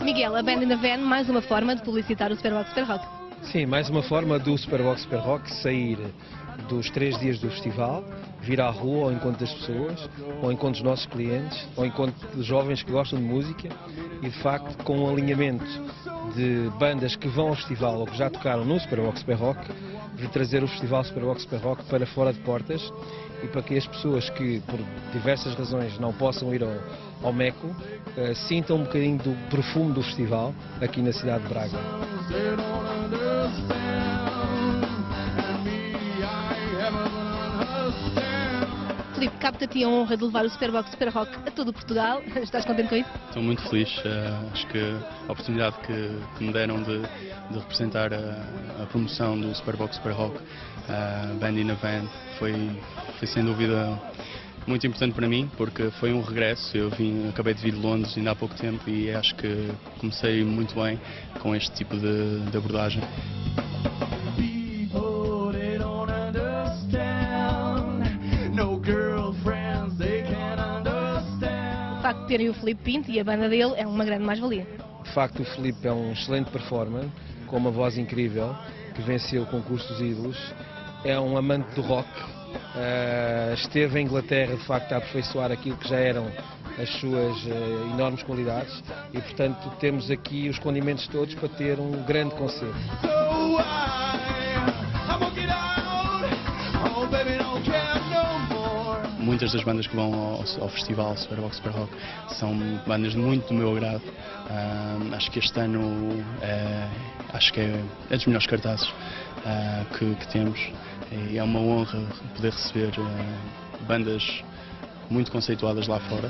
Miguel, a banda na van, mais uma forma de publicitar o Superbox Superrock. Sim, mais uma forma do Superbox Super Rock sair dos três dias do festival, vir à rua ao encontro das pessoas, ao encontro dos nossos clientes, ao encontro de jovens que gostam de música e de facto com um alinhamento de bandas que vão ao festival ou que já tocaram no Superbox Super Rock, de trazer o festival Superbox Super Rock para fora de portas e para que as pessoas que por diversas razões não possam ir ao, ao Meco eh, sintam um bocadinho do perfume do festival aqui na cidade de Braga. Filipe, cabe-te a ti a honra de levar o Superbox Super Rock a todo Portugal. Estás contente com isso? Estou muito feliz, eh, acho que a oportunidade que, que me deram de, de representar a, a promoção do Superbox Super Rock, uh, Band in a Van, foi, foi sem dúvida muito importante para mim, porque foi um regresso. Eu vim, acabei de vir de Londres ainda há pouco tempo e acho que comecei muito bem com este tipo de, de abordagem. Facto de terem o Filipe Pinto e a banda dele é uma grande mais-valia. De facto, o Filipe é um excelente performer, com uma voz incrível, que venceu o concurso dos ídolos. É um amante do rock. eh, esteve em Inglaterra, de facto, a aperfeiçoar aquilo que já eram as suas eh, enormes qualidades. E, portanto, temos aqui os condimentos todos para ter um grande concerto. Muitas das bandas que vão ao, ao festival Superbox Super Rock são bandas muito do meu agrado. Ah, acho que este ano é, acho que é, é dos melhores cartazes ah, que, que temos e é uma honra poder receber ah, bandas muito conceituadas lá fora.